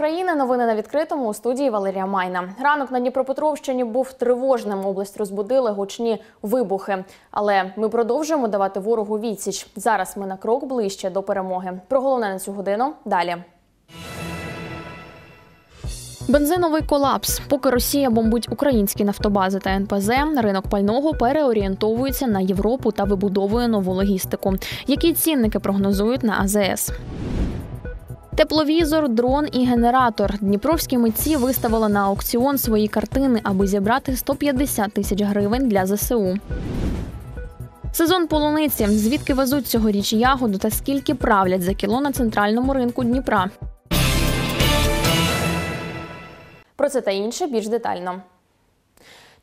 України. Новини на відкритому у студії Валерія Майна. Ранок на Дніпропетровщині був тривожним. Область розбудили гучні вибухи. Але ми продовжуємо давати ворогу відсіч. Зараз ми на крок ближче до перемоги. Про головне на цю годину далі. Бензиновий колапс. Поки Росія бомбить українські нафтобази та НПЗ, ринок пального переорієнтовується на Європу та вибудовує нову логістику. Які цінники прогнозують на АЗС? Тепловізор, дрон і генератор. Дніпровські митці виставили на аукціон свої картини, аби зібрати 150 тисяч гривень для ЗСУ. Сезон полуниці. Звідки везуть цьогоріч ягоду та скільки правлять за кіло на центральному ринку Дніпра? Про це та інше більш детально.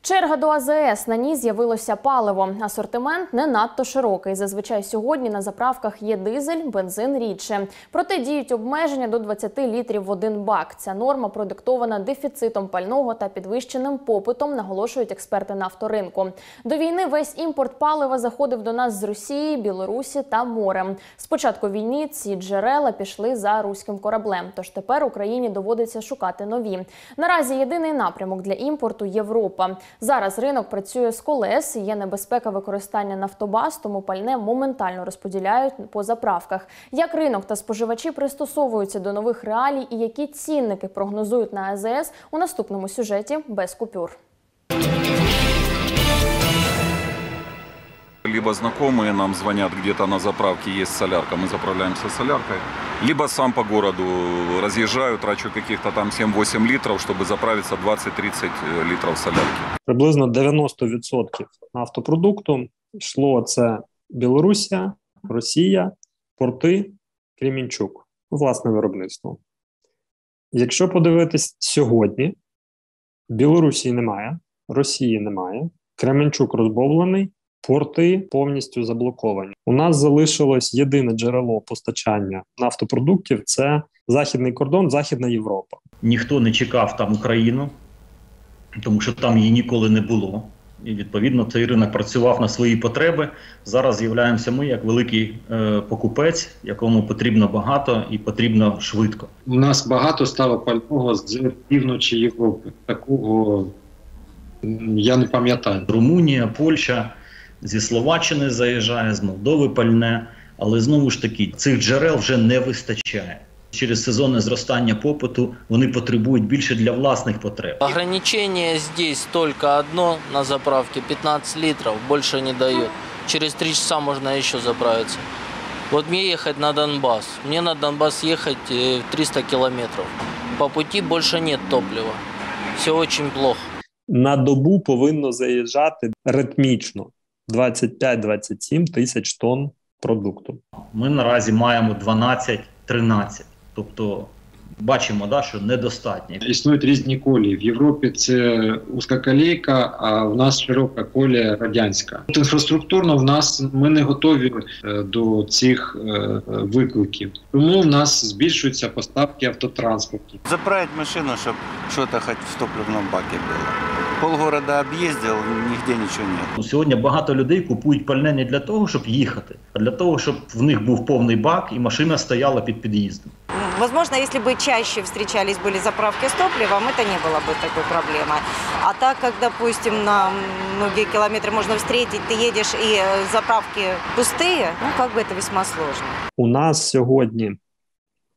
Черга до АЗС на ній з'явилося паливо. Асортимент не надто широкий. Зазвичай сьогодні на заправках є дизель, бензин рідше. Проте діють обмеження до 20 літрів в один бак. Ця норма продиктована дефіцитом пального та підвищеним попитом, наголошують експерти нафторинку. До війни весь імпорт палива заходив до нас з Росії, Білорусі та морем. З початку війни ці джерела пішли за руським кораблем. Тож тепер Україні доводиться шукати нові. Наразі єдиний напрямок для імпорту Європа. Зараз ринок працює з колес. Є небезпека використання нафтобаз, тому пальне моментально розподіляють по заправках. Як ринок та споживачі пристосовуються до нових реалій і які цінники прогнозують на АЗС у наступному сюжеті без купюр. Либо знакомые нам звонят где-то на заправке, есть солярка, мы заправляемся соляркой. Либо сам по городу разъезжаю, трачу каких-то там 7-8 литров, чтобы заправиться 20-30 литров солярки. Приблизно 90% нафтопродукту йшло це Білорусія, Росія, порти, Кремінчук, власне виробництво. Якщо подивитись сьогодні, Білорусі немає, Росії немає, Кременчук розбомблений, порти повністю заблоковані. У нас залишилось єдине джерело постачання нафтопродуктів це західний кордон, Західна Європа. Ніхто не чекав там Україну, тому що там її ніколи не було. І відповідно цей ринок працював на свої потреби. Зараз з'являємося ми як великий е, покупець, якому потрібно багато і потрібно швидко. У нас багато стало пального з півночі Європи. Такого я не пам'ятаю. Румунія, Польща зі Словаччини заїжджає, з Молдови пальне, але знову ж таки цих джерел вже не вистачає. Через сезонне зростання попиту вони потребують більше для власних потреб. Ограничение здесь только одно на заправке 15 литров, больше не дает. Через 3 часа можно еще заправиться. Вот мне ехать на Донбасс. Мне на Донбасс ехать э, 300 километров. По пути больше нет топлива. Все очень плохо. на добу повинно заїжджати ритмічно 25-27 тисяч тонн продукту. Ми наразі маємо 12-13. Тобто бачимо, да, що недостатньо. Існують різні колії. В Європі це узкоколійка, а в нас широка колія радянська. От інфраструктурно в нас ми не готові е, до цих е, викликів. Тому в нас збільшуються поставки автотранспорту. Заправить машину, чтобы что-то хоть в топливном баке было Полгорода объездил, нигде ничего нет. Сьогодні багато людей купують пальне не для того, щоб їхати, а для того, щоб в них був повний бак і машина стояла під під'їздом. Возможно, если бы чаще встречались были заправки с топливом, это не было бы такой проблемой. А так как, допустим, на многие километры можно встретить, ты едешь и э, заправки пустые, ну, как бы это весьма сложно. У нас сьогодні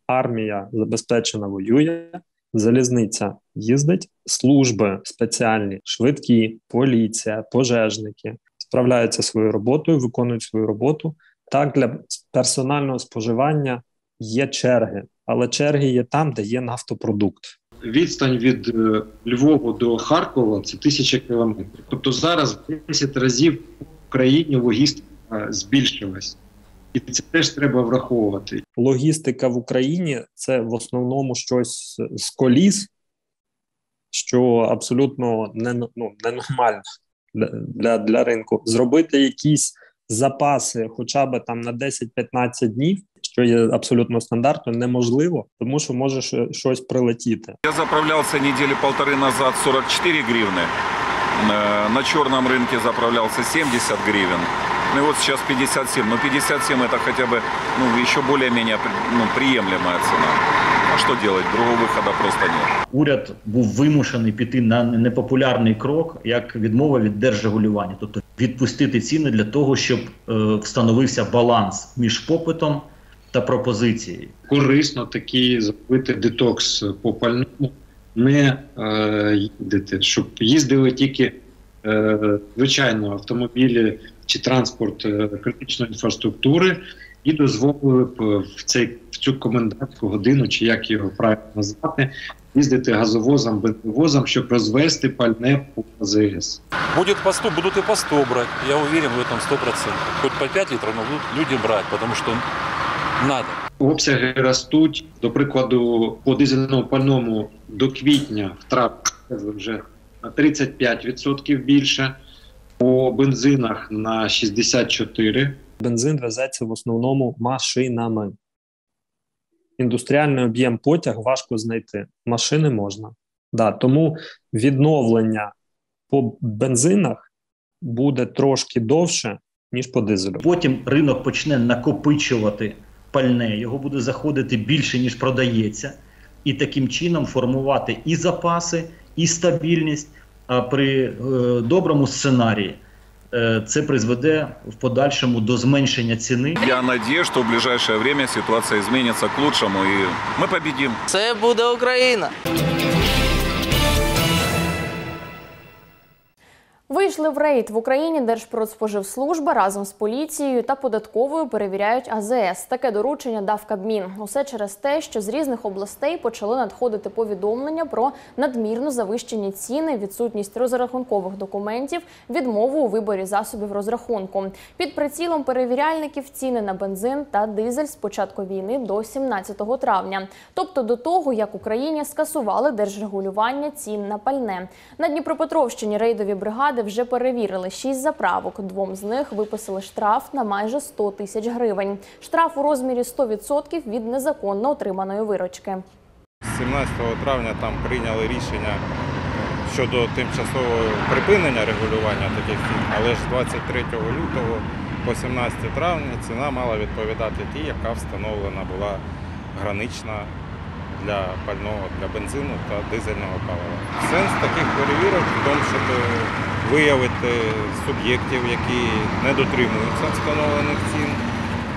армія забезпечена воює, залізниця їздить, служби спеціальні, швидкі, поліція, пожежники справляються своєю роботою, виконують свою роботу. Так, для персонального споживання є черги, але черги є там, де є нафтопродукт. Відстань від е, Львова до Харкова це тисяча кілометрів. Тобто зараз в 10 разів в Україні логістика збільшилась І це теж треба враховувати. логістика в Україні це в основному щось з коліс, що абсолютно не, ну, ненормально для, для, для ринку. Зробити якісь запаси, хоча б там на 10-15 днів, що є абсолютно стандартно, неможливо, тому що може щ- щось прилетіти. Я заправлялся недели полторы назад 44 гривны. Э, На черном рынке заправлялся 70 гривен. Ну и вот сейчас 57. Но 57 это хотя бы ну, еще более-менее при- ну, приемлемая цена. А что делать? Другого выхода просто нет. Уряд був вимушений піти на непопулярний крок, як відмова від держрегулювання, тобто відпустити ціни для того, щоб е, встановився баланс між попитом та пропозицією. корисно такі зробити детокс по пальному, не е, їздити, щоб їздили тільки е, звичайно автомобілі чи транспорт е, критичної інфраструктури, і дозволили б е, в цей в цю комендантську годину, чи як його правильно назвати, їздити газовозом, бензовозом, щоб розвести пальне по АЗС. Будет по 100, будут и по 100 брать. Я уверен в этом 100%. Хоть по 5 литров, но будут люди брать, потому что надо. Обсяги ростуть. До прикладу, по дизельному пальному до квітня втрат вже на 35% більше, по бензинах на 64%. Бензин везеться в основному машинами. Індустріальний об'єм потяг важко знайти. Машини можна. Да, тому відновлення по бензинах буде трошки довше, ніж по дизелю. Потім ринок почне накопичувати пальне, його буде заходити більше, ніж продається, і таким чином формувати і запаси, і стабільність. А при е, доброму сценарії е, це призведе в подальшому до зменшення ціни. Я надеюсь, що в ближайшее время ситуація зміниться к лучшему, і ми победим. Це буде Україна. Вийшли в рейд в Україні. Держпродспоживслужба разом з поліцією та податковою перевіряють АЗС. Таке доручення дав Кабмін. Усе через те, що з різних областей почали надходити повідомлення про надмірно завищені ціни, відсутність розрахункових документів, відмову у виборі засобів розрахунку. Під прицілом перевіряльників ціни на бензин та дизель з початку війни до 17 травня, тобто до того, як Україні скасували держрегулювання цін на пальне. На Дніпропетровщині рейдові бригади вже перевірили шість заправок. Двом з них виписали штраф на майже 100 тисяч гривень. Штраф у розмірі 100% від незаконно отриманої вирочки. 17 травня там прийняли рішення щодо тимчасового припинення регулювання таких цін, але ж 23 лютого по 17 травня ціна мала відповідати тій, яка встановлена була гранична для пального, для бензину та дизельного палива. Сенс таких перевірок в тому, щоб виявити суб'єктів, які не дотримуються встановлених цін,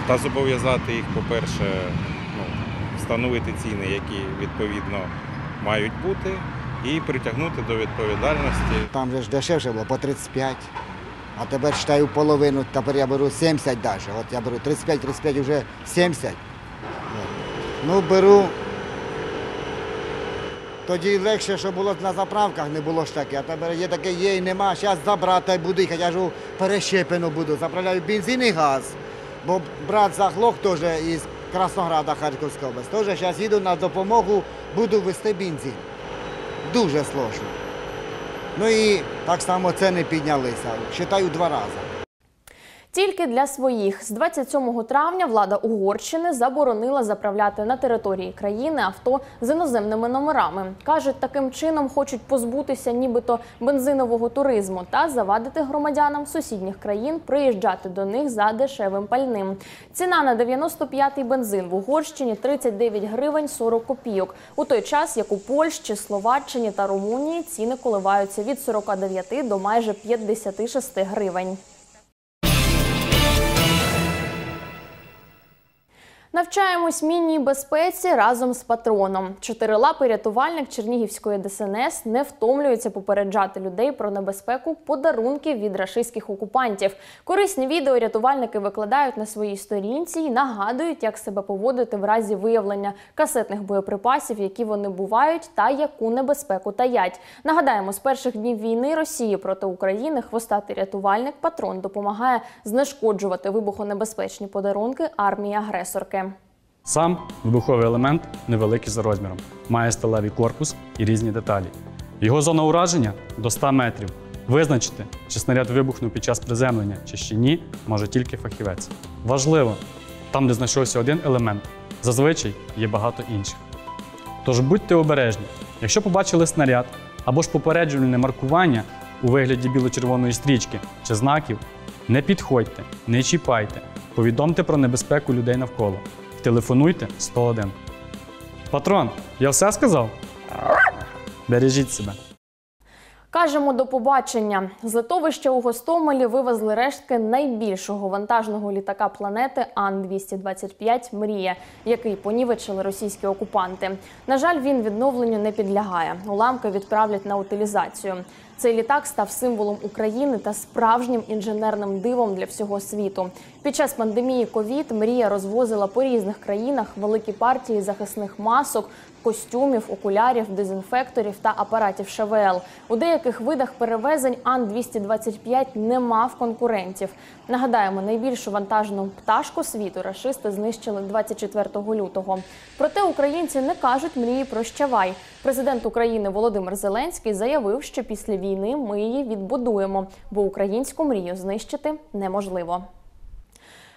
та зобов'язати їх, по-перше, ну, встановити ціни, які відповідно мають бути, і притягнути до відповідальності. Там же ж дешевше було по 35. А тепер читаю половину, тепер я беру 70 навіть. От я беру 35-35 вже 70. Ну, беру. Тоді легше, що було на заправках, не було ж таке. А тепер є таке, є і нема. Зараз забрати буду їхати, я ж перещепину буду. Заправляю бензин і газ. Бо брат заглох теж із Краснограда Харківської області. Теж зараз їду на допомогу, буду вести бензин. Дуже сложно. Ну і так само ціни піднялися. Считаю два рази. Тільки для своїх з 27 травня влада Угорщини заборонила заправляти на території країни авто з іноземними номерами. кажуть, таким чином хочуть позбутися нібито бензинового туризму та завадити громадянам сусідніх країн приїжджати до них за дешевим пальним. Ціна на 95-й бензин в Угорщині 39 гривень 40 копійок. У той час, як у Польщі, Словаччині та Румунії ціни коливаються від 49 до майже 56 гривень. Навчаємось мінній безпеці разом з патроном. Чотирилапий рятувальник Чернігівської ДСНС не втомлюється попереджати людей про небезпеку подарунків від рашистських окупантів. Корисні відео рятувальники викладають на своїй сторінці і нагадують, як себе поводити в разі виявлення касетних боєприпасів, які вони бувають, та яку небезпеку таять. Нагадаємо, з перших днів війни Росії проти України хвостатий рятувальник патрон допомагає знешкоджувати вибухонебезпечні подарунки армії агресорки. Сам вибуховий елемент невеликий за розміром, має сталевий корпус і різні деталі. Його зона ураження до 100 метрів. Визначити, чи снаряд вибухнув під час приземлення, чи ще ні, може тільки фахівець. Важливо, там, де знайшовся один елемент, зазвичай є багато інших. Тож будьте обережні, якщо побачили снаряд або ж попереджувальне маркування у вигляді біло-червоної стрічки чи знаків, не підходьте, не чіпайте, повідомте про небезпеку людей навколо. Телефонуйте 101. Патрон, я все сказав? Бережіть себе. Кажемо до побачення. З литовища у Гостомелі вивезли рештки найбільшого вантажного літака планети Ан-225 Мрія, який понівечили російські окупанти. На жаль, він відновленню не підлягає. Уламки відправлять на утилізацію. Цей літак став символом України та справжнім інженерним дивом для всього світу. Під час пандемії ковід мрія розвозила по різних країнах великі партії захисних масок, костюмів, окулярів, дезінфекторів та апаратів ШВЛ. У деяких видах перевезень Ан-225 не мав конкурентів. Нагадаємо, найбільшу вантажну пташку світу рашисти знищили 24 лютого. Проте українці не кажуть мрії прощавай. Президент України Володимир Зеленський заявив, що після війни ми її відбудуємо, бо українську мрію знищити неможливо.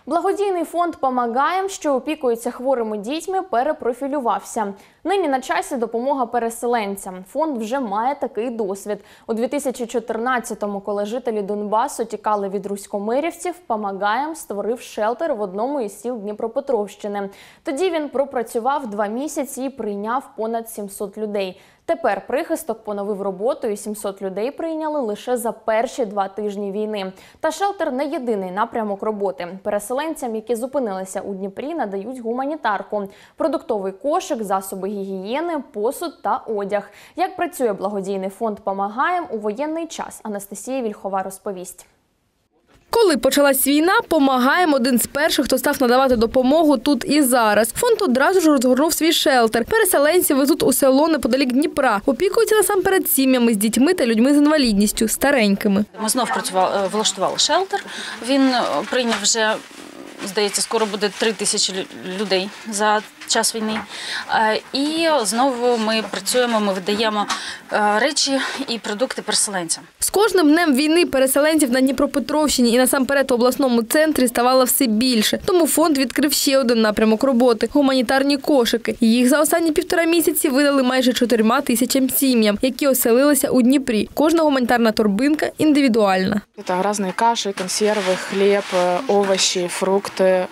Благодійний фонд «Помагаєм», що опікується хворими дітьми, перепрофілювався. Нині на часі допомога переселенцям. Фонд вже має такий досвід. У 2014-му, коли жителі Донбасу тікали від руськомирівців, «Помагаєм» створив шелтер в одному із сіл Дніпропетровщини. Тоді він пропрацював два місяці і прийняв понад 700 людей. Тепер прихисток поновив роботу, і 700 людей прийняли лише за перші два тижні війни. Та шелтер не єдиний напрямок роботи. Переселенцям, які зупинилися у Дніпрі, надають гуманітарку, продуктовий кошик, засоби гігієни, посуд та одяг. Як працює благодійний фонд «Помагаєм» у воєнний час? Анастасія Вільхова розповість. Коли почалась війна, помагаємо один з перших, хто став надавати допомогу тут і зараз. Фонд одразу ж розгорнув свій шелтер. Переселенці везуть у село неподалік Дніпра. Опікуються насамперед сім'ями з дітьми та людьми з інвалідністю, старенькими. Ми знов працювали, е, влаштували шелтер. Він е, прийняв вже, здається, скоро буде три тисячі людей за час війни. Е, І знову ми працюємо, ми видаємо е, речі і продукти переселенцям. З кожним днем війни переселенців на Дніпропетровщині і насамперед в обласному центрі ставало все більше. Тому фонд відкрив ще один напрямок роботи гуманітарні кошики. Їх за останні півтора місяці видали майже чотирма тисячам сім'ям, які оселилися у Дніпрі. Кожна гуманітарна торбинка індивідуальна. Это разные каши, консервы, хлеб, э, овощи, фрукты э,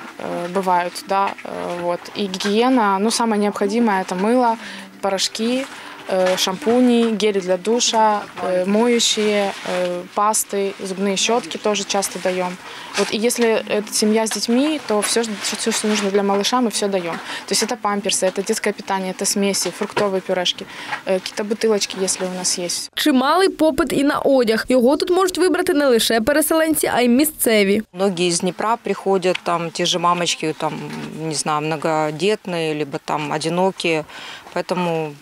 бывают, да, э, вот. И гигиена, ну, самое необходимое – это мыло, порошки, э, шампуни, гели для душа, э, моющие, э, пасты, зубные щетки тоже часто даем. Вот, и если это семья с детьми, то все, все, что нужно для малыша, мы все даем. То есть это памперсы, это детское питание, это смеси, фруктовые пюрешки, э, какие-то бутылочки, если у нас есть. Чималий попит і на одяг. Його тут можуть вибрати не лише переселенці, а й місцеві. Многие из Днепра приходят, там те же мамочки, там, не знаю, многодетные, либо там одинокие. Поэтому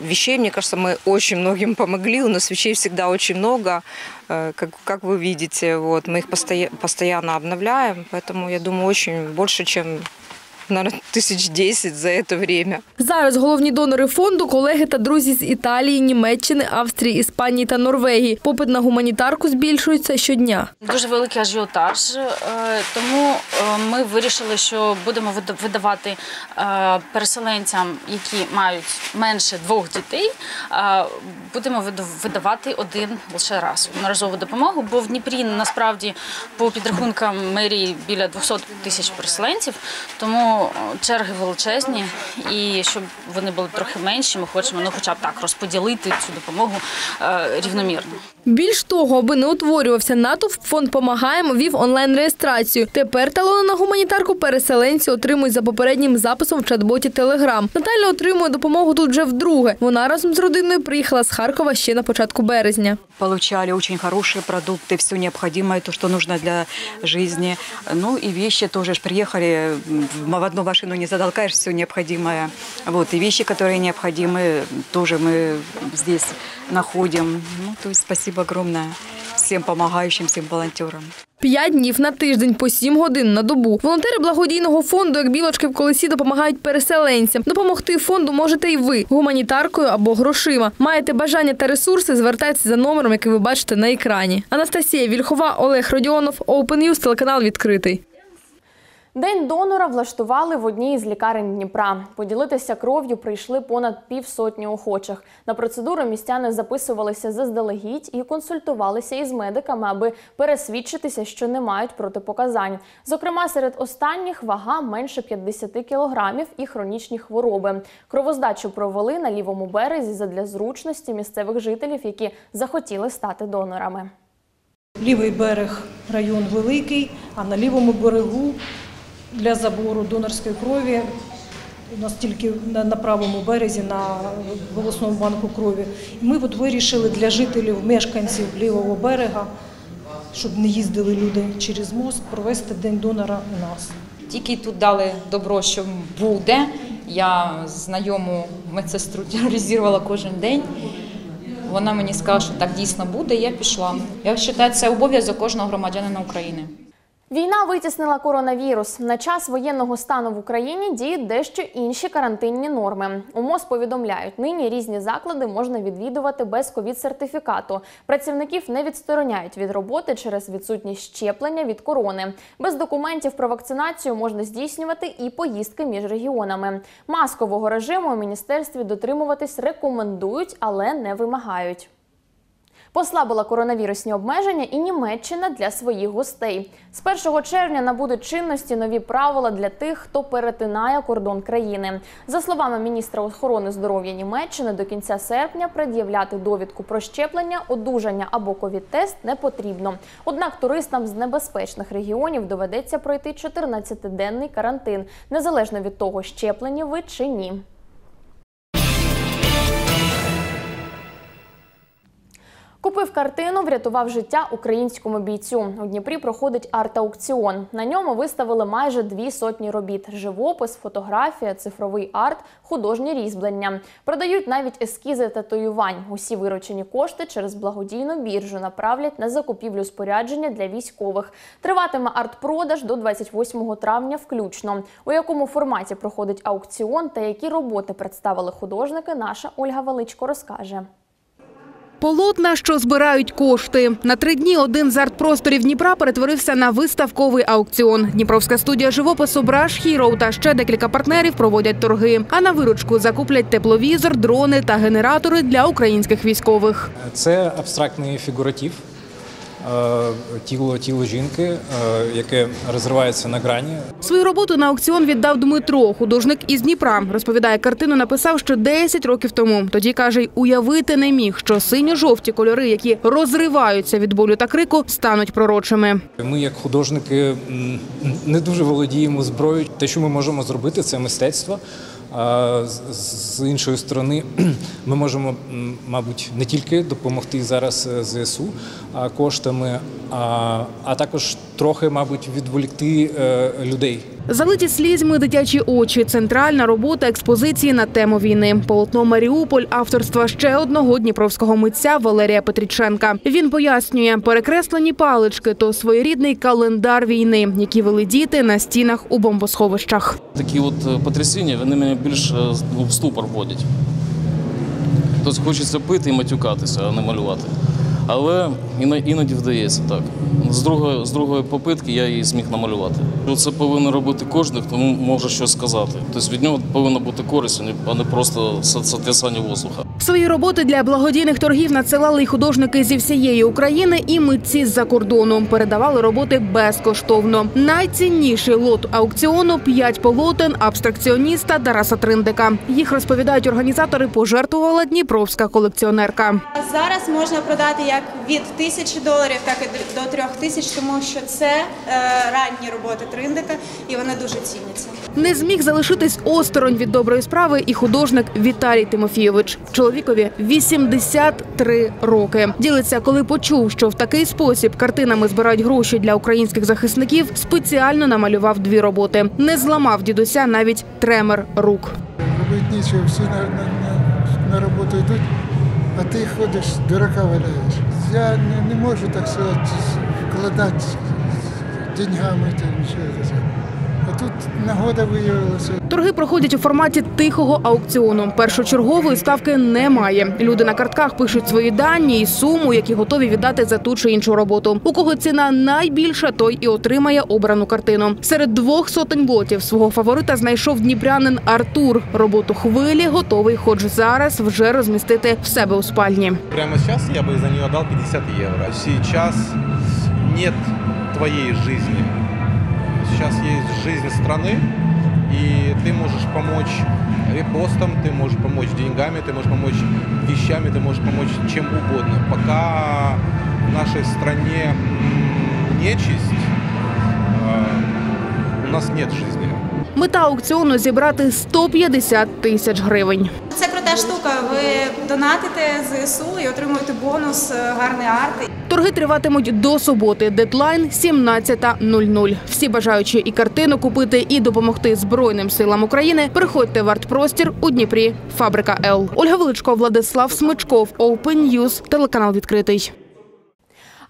вещей, мне кажется, мы очень многим помогли. У нас вещей всегда очень много, э, как, как вы видите. Вот, мы их постоя- постоянно обновляем, поэтому я думаю, очень больше, чем, наверное, тысяч десять за это время. Зараз головні донори фонду колеги та друзі з Італії, Німеччини, Австрії, Іспанії та Норвегії. Попит на гуманітарку збільшується щодня. Дуже великий ажіотаж, е, тому е, ми вирішили, що будемо вида- видавати е, переселенцям, які мають менше двох дітей, будемо вида- видавати один лише раз одноразову допомогу. Бо в Дніпрі насправді по підрахункам мерії біля 200 тисяч переселенців, тому черги величезні. І щоб вони були трохи менші, ми хочемо ну, хоча б так розподілити цю допомогу е, рівномірно. Більш того, аби не утворювався натовп, фонд «Помагаємо» вів онлайн-реєстрацію. Тепер талони на гуманітарку переселенці отримують за попереднім записом в чат-боті Телеграм. Наталя отримує допомогу тут вже вдруге. Вона разом з родиною приїхала з Харкова ще на початку березня. Получали очень хорошие продукты, все необходимое, то, что нужно для жизни. Ну и вещи тоже ж приехали, в в одну машину не затолкаешь все необходимое. Вот, и вещи, которые необходимы, тоже мы здесь находим. Ну, то есть спасибо огромное всем помогающим, всем волонтерам. П'ять днів на тиждень по сім годин на добу. Волонтери благодійного фонду, як білочки в колесі, допомагають переселенцям. Допомогти фонду можете і ви гуманітаркою або грошима. Маєте бажання та ресурси, звертайтеся за номером, який ви бачите на екрані. Анастасія Вільхова, Олег Родіонов, Open News, телеканал відкритий. День донора влаштували в одній із лікарень Дніпра. Поділитися кров'ю прийшли понад півсотні охочих. На процедуру містяни записувалися заздалегідь і консультувалися із медиками, аби пересвідчитися, що не мають протипоказань. Зокрема, серед останніх вага менше 50 кілограмів і хронічні хвороби. Кровоздачу провели на лівому березі задля зручності місцевих жителів, які захотіли стати донорами. Лівий берег район великий, а на лівому берегу для забору донорської крові у нас тільки на, правому березі, на волосному банку крові. Ми от вирішили для жителів, мешканців лівого берега, щоб не їздили люди через мост, провести день донора у нас. Тільки тут дали добро, що буде. Я знайому медсестру тероризувала кожен день. Вона мені сказала, що так дійсно буде, я пішла. Я вважаю, це обов'язок кожного громадянина України. Війна витіснила коронавірус. На час воєнного стану в Україні діють дещо інші карантинні норми. У МОЗ повідомляють, нині різні заклади можна відвідувати без ковід-сертифікату. Працівників не відстороняють від роботи через відсутність щеплення від корони. Без документів про вакцинацію можна здійснювати і поїздки між регіонами. Маскового режиму у міністерстві дотримуватись рекомендують, але не вимагають. Послабила коронавірусні обмеження і Німеччина для своїх гостей. З 1 червня набудуть чинності нові правила для тих, хто перетинає кордон країни. За словами міністра охорони здоров'я Німеччини, до кінця серпня пред'являти довідку про щеплення, одужання або ковід-тест не потрібно. Однак туристам з небезпечних регіонів доведеться пройти 14-денний карантин, незалежно від того, щеплені ви чи ні. Купив картину, врятував життя українському бійцю. У Дніпрі проходить арт-аукціон. На ньому виставили майже дві сотні робіт: живопис, фотографія, цифровий арт, художні різьблення. Продають навіть ескізи татуювань. Усі виручені кошти через благодійну біржу направлять на закупівлю спорядження для військових. Триватиме арт-продаж до 28 травня включно. У якому форматі проходить аукціон та які роботи представили художники, наша Ольга Величко розкаже. Полотна, що збирають кошти. На три дні один з арт-просторів Дніпра перетворився на виставковий аукціон. Дніпровська студія живопису Браш Хіроу та ще декілька партнерів проводять торги. А на виручку закуплять тепловізор, дрони та генератори для українських військових. Це абстрактний фігуратив. Е, Тіло тіло жінки, е, яке розривається на грані. Свою роботу на аукціон віддав Дмитро, художник із Дніпра. Розповідає, картину написав ще 10 років тому. Тоді каже, й уявити не міг, що синьо-жовті кольори, які розриваються від болю та крику, стануть пророчими. Ми, як художники, не дуже володіємо зброєю. Те, що ми можемо зробити, це мистецтво. А з- іншої сторони, ми можемо, мабуть, не тільки допомогти зараз е, ЗСУ коштами, а, а також трохи, мабуть, відволікти е, людей. Залиті слізьми дитячі очі. Центральна робота експозиції на тему війни. Полотно Маріуполь авторства ще одного дніпровського митця Валерія Петріченка. Він пояснює, перекреслені палички то своєрідний календар війни, які вели діти на стінах у бомбосховищах. Такі от е, потрясіння вони мене більш е, ну, в ступор вводять. Тобто хочеться пити і матюкатися, а не малювати. Але іно- іноді вдається так. З другої, з другої попитки я її зміг намалювати. Ну, Це повинен робити кожен, хто може щось сказати. Тобто від нього повинна бути користь, а не- просто сатисання воздуха. Свої роботи для благодійних торгів надсилали й художники зі всієї України і митці з-за кордону. Передавали роботи безкоштовно. Найцінніший лот аукціону п'ять полотен абстракціоніста Тараса Триндика. Їх розповідають організатори. Пожертвувала дніпровська колекціонерка. Зараз можна продати як від тисячі доларів, так і до трьох тисяч, тому що це е, ранні роботи Триндика, і вони дуже ціняться. Не зміг залишитись осторонь від доброї справи і художник Віталій Тимофійович. Чоловікові 83 роки. Ділиться, коли почув, що в такий спосіб картинами збирають гроші для українських захисників, спеціально намалював дві роботи. Не зламав дідуся навіть тремер рук. Робити нічого, всі на, на, на, на роботу йдуть, а ти ходиш, дурака валяєш. Я не, не можу, так сказати, вкладати деньгами та нічого. А тут нагода виявилася. Торги проходять у форматі тихого аукціону. Першочергової ставки немає. Люди на картках пишуть свої дані і суму, які готові віддати за ту чи іншу роботу. У кого ціна найбільша, той і отримає обрану картину. Серед двох сотень лотів свого фаворита знайшов дніпрянин Артур. Роботу хвилі готовий, хоч зараз вже розмістити в себе у спальні. Прямо сейчас я бы за нее дал 50 евро. Сейчас нет твоей жизни Сейчас есть жизнь страны, и ты можешь помочь репостом, ты можешь помочь деньгами, ты можешь помочь вещами, ты можешь помочь чем угодно. Пока в нашей стране м, нечисть, э, у нас нет жизни. Мета аукціону зібрати 150 тисяч гривень. Це крута штука. Ви донатите ЗСУ і отримуєте бонус, е, гарний арт. Торги триватимуть до суботи. Дедлайн 17.00. Всі бажаючі і картину купити, і допомогти Збройним силам України. Приходьте в артпростір у Дніпрі. Фабрика Л. Ольга Величко, Владислав Смичков. Open News. Телеканал відкритий.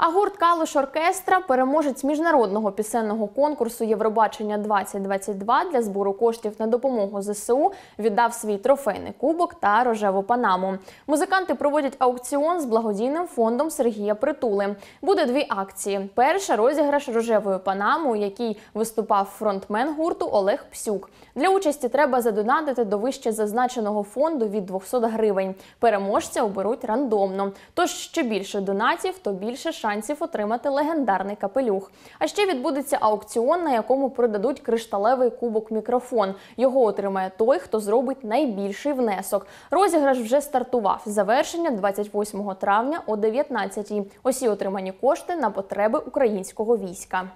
А гурт Калуш Оркестра, переможець міжнародного пісенного конкурсу Євробачення 2022 для збору коштів на допомогу ЗСУ, віддав свій трофейний кубок та рожеву панаму. Музиканти проводять аукціон з благодійним фондом Сергія Притули. Буде дві акції: перша розіграш рожевою панаму, у якій виступав фронтмен гурту Олег Псюк. Для участі треба задонатити до вище зазначеного фонду від 200 гривень. Переможця оберуть рандомно. Тож що більше донатів, то більше шансів отримати легендарний капелюх. А ще відбудеться аукціон, на якому продадуть кришталевий кубок мікрофон. Його отримає той, хто зробить найбільший внесок. Розіграш вже стартував. Завершення 28 травня о 19-й. Усі отримані кошти на потреби українського війська.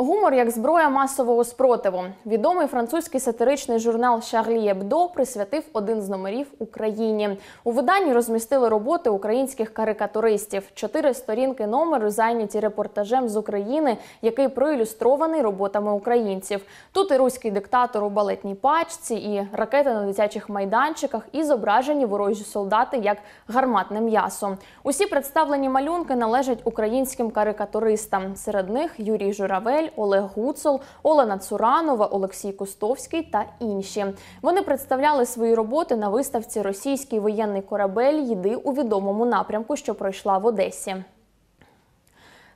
Гумор як зброя масового спротиву. Відомий французький сатиричний журнал Шарлі Ебдо присвятив один з номерів Україні. У виданні розмістили роботи українських карикатуристів. Чотири сторінки номеру зайняті репортажем з України, який проілюстрований роботами українців. Тут і руський диктатор у балетній пачці, і ракети на дитячих майданчиках, і зображені ворожі солдати як гарматне м'ясо. Усі представлені малюнки належать українським карикатуристам. Серед них Юрій Журавель, Олег Гуцул, Олена Цуранова, Олексій Кустовський та інші. Вони представляли свої роботи на виставці Російський воєнний корабель їди у відомому напрямку, що пройшла в Одесі.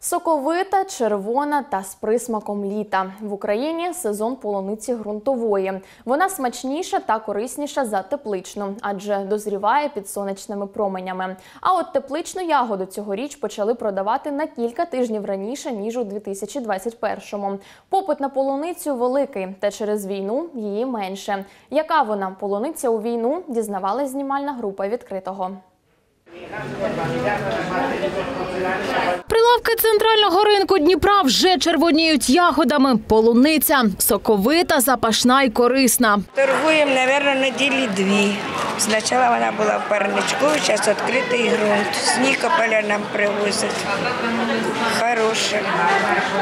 Соковита, червона та з присмаком літа в Україні сезон полуниці ґрунтової. Вона смачніша та корисніша за тепличну, адже дозріває під сонячними променями. А от тепличну ягоду цьогоріч почали продавати на кілька тижнів раніше ніж у 2021-му. Попит на полуницю великий, та через війну її менше. Яка вона полуниця у війну? Дізнавалась знімальна група відкритого. Прилавки центрального ринку Дніпра вже червоніють ягодами. Полуниця соковита, запашна і корисна. Торгуємо, мабуть, неділі дві. Спочатку вона була в парничку, зараз відкритий ґрунт. З Нікополя нам привозять. Хороше.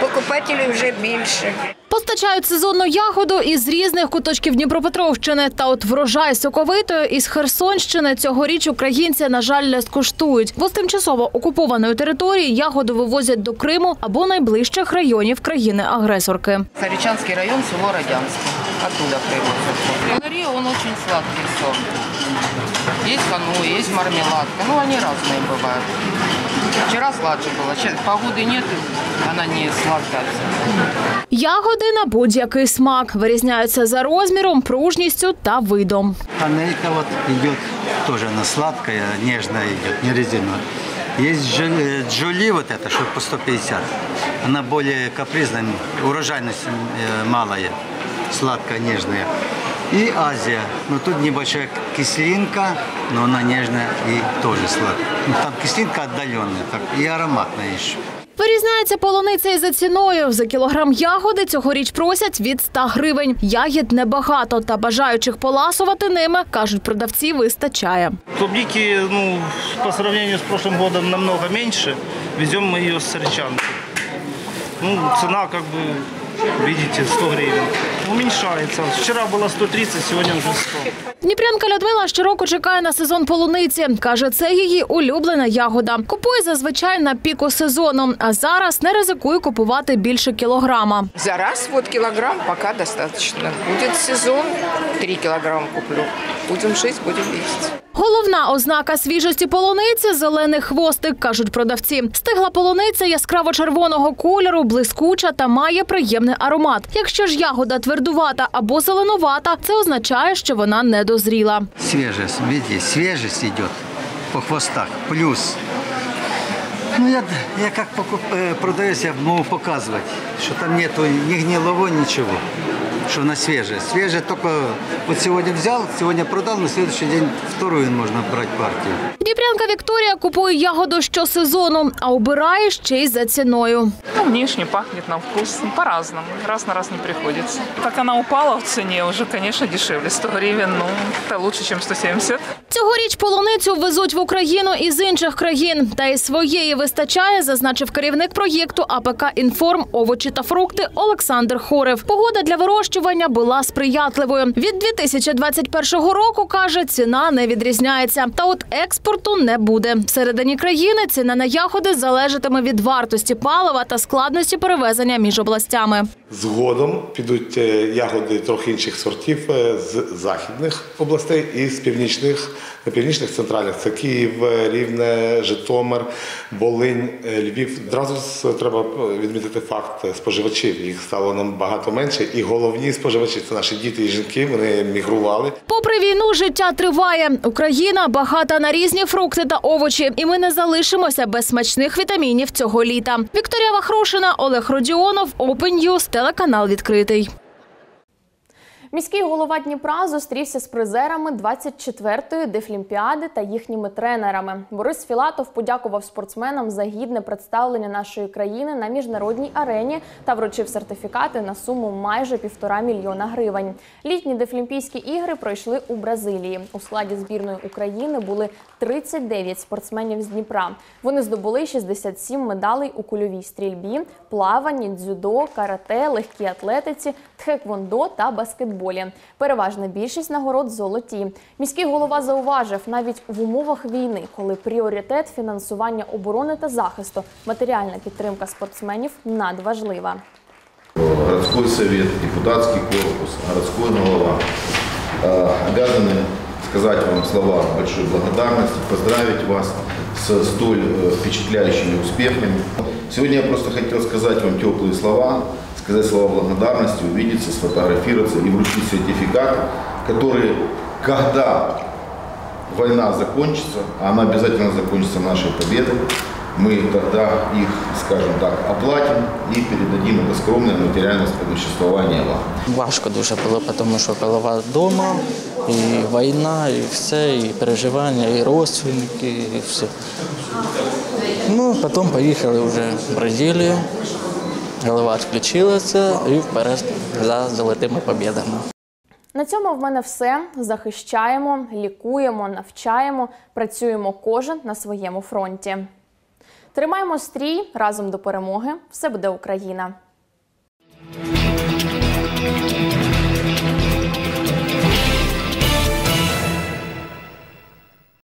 Покупателів вже більше. Постачають сезонну ягоду із різних куточків Дніпропетровщини. Та от врожай соковитої із Херсонщини цьогоріч українці, на жаль, не скуштують. Бо з тимчасово окупованої території ягоду вивозять до Криму або найближчих районів країни-агресорки. Царичанский район, село Родянск. Оттуда привозят. Кулари, он очень сладкий сорт. Есть кану, есть мармеладка. Ну, они разные бывают. Вчера сладше было. Сейчас погоды нет, она не сладкая. Ягоди на будь-який смак вирізняються за розміром, пружністю та видом. Панелька вот идет, тоже она сладкая, нежная идет, не резиновая. Есть джоли, э, джоли вот это, что по 150. Она более капризная, урожайность э, малая, сладкая, нежная. И Азия. Но тут небольшая кислинка, но она нежная и тоже сладкая. Ну, там кислинка отдаленная, так, и ароматная еще. Вирізняється полуниця і за ціною. За кілограм ягоди цьогоріч просять від 100 гривень. Ягід небагато, та бажаючих поласувати ними, кажуть продавці, вистачає. Клубники, ну, по сравнению с прошлым годом намного меньше. Везем мы ее с Саричанки. Ну, цена как бы видите, 100 гривен. Уменьшается. Вчера было 130, сегодня уже 100. Дніпрянка Людмила щороку чекає на сезон полуниці. Каже, це її улюблена ягода. Купує зазвичай на піку сезону, а зараз не ризикує купувати більше кілограма. За раз вот килограмм пока достаточно. Будет сезон, 3 килограмма куплю. Будем жить, будем есть. Головна ознака свіжості полуниці зелений хвостик, кажуть продавці. Стигла полуниця яскраво червоного кольору, блискуча та має приємний аромат. Якщо ж ягода твердувата або зеленувата, це означає, що вона не дозріла. Свежесть, видите, свежесть идет по хвостах. Плюс. Ну, я, я как э, продавец, я могу показывать, что там нету ни гнилого, ничего. Что она свежая. Свежая только вот сегодня взял, сегодня продал, на следующий день вторую можно брать партию. Дніпрянка Вікторія купує ягоду щосезону, а обирає ще й за ціною. Ну, внешне пахнет на вкус ну, по-разному. Раз на раз не приходится. Как она упала в цене, уже, конечно, дешевле. 100 гривен, ну, это лучше, чем 170. Цьогоріч полуницю везуть в Україну із інших країн. Та й своєї вистачає, зазначив керівник проєкту АПК «Інформ. Овочі та фрукти Олександр Хорев. Погода для вирощування була сприятливою. Від 2021 року, каже, ціна не відрізняється. Та от експорту не буде. Всередині країни ціна на ягоди залежатиме від вартості палива та складності перевезення між областями. Згодом підуть е, ягоди трохи інших сортів е, з західних областей і з північних, північних центральних. Це Київ, е, Рівне, Житомир, Волинь, е, Львів. Одразу треба відмітити факт е, споживачів. Їх стало набагато менше. І головні споживачі це наші діти і жінки. Вони мігрували. Попри війну, життя триває. Україна багата на різні фрукти та овочі, і ми не залишимося без смачних вітамінів цього літа. Вікторія Вахрушина, Олег Родіонов, Open News, телеканал відкритий. Міський голова Дніпра зустрівся з призерами 24-ї дефлімпіади та їхніми тренерами. Борис Філатов подякував спортсменам за гідне представлення нашої країни на міжнародній арені та вручив сертифікати на суму майже півтора мільйона гривень. Літні дефлімпійські ігри пройшли у Бразилії. У складі збірної України були 39 спортсменів з Дніпра. Вони здобули 67 медалей у кульовій стрільбі, плаванні, дзюдо, карате, легкій атлетиці, тхеквондо та баскетболі. Переважна більшість нагород золоті. Міський голова зауважив, навіть в умовах війни, коли пріоритет фінансування оборони та захисту, матеріальна підтримка спортсменів надважлива. городской совет, депутатский корпус, городской голова э, обязаны сказать вам слова большой благодарности, поздравить вас с столь э, впечатляющими успехами. Сегодня я просто хотел сказать вам теплые слова, сказать слова благодарности, увидеться, сфотографироваться и вручить сертификат, который, когда война закончится, а она обязательно закончится нашей победой, мы тогда их, скажем так, оплатим и передадим это скромное материальное существование вам. Важко дуже було, тому що голова вдома, і війна, і все, і переживання, і родственники, і все. Ну, потім поїхали вже в Бразилію, голова відключилася і вперед за золотими побідами. На цьому в мене все. Захищаємо, лікуємо, навчаємо, працюємо кожен на своєму фронті. Тримаємо стрій разом до перемоги. Все буде Україна.